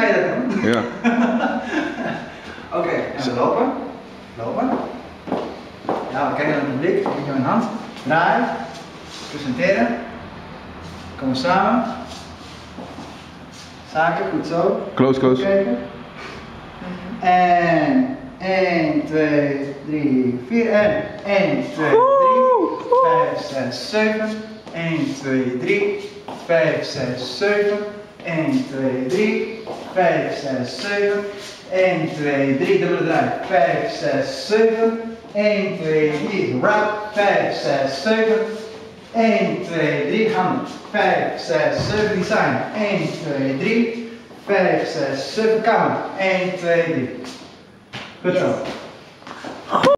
Je dat? Ja. Oké, en we lopen. Lopen. Ja, we kijken naar het publiek. Met jouw hand. Draai. Presenteren. Komen samen. Zaken, goed zo. Close, close. Kijken. En 1, 2, 3, 4 en 1, 2, 3, 5, 6, 7. 1, 2, 3, 5, 6, 7. 1, 2, 3, 5, 6, 7. 1, 2, 3, dubbele draai. 5, 6, 7. 1, 2, 3, wrap. 5, 6, 7. 1, 2, 3, handen. 5, 6, 7, design. 1, 2, 3, 5, 6, 7, kamer. 1, 2, 3. Goed zo.